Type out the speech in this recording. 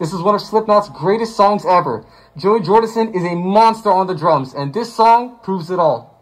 This is one of Slipknot's greatest songs ever. Joey Jordison is a monster on the drums, and this song proves it all.